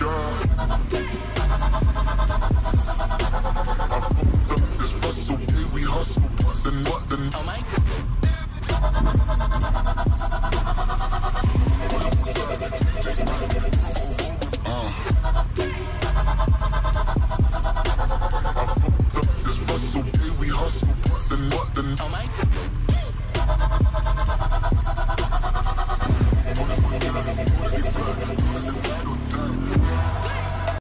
Oh my god.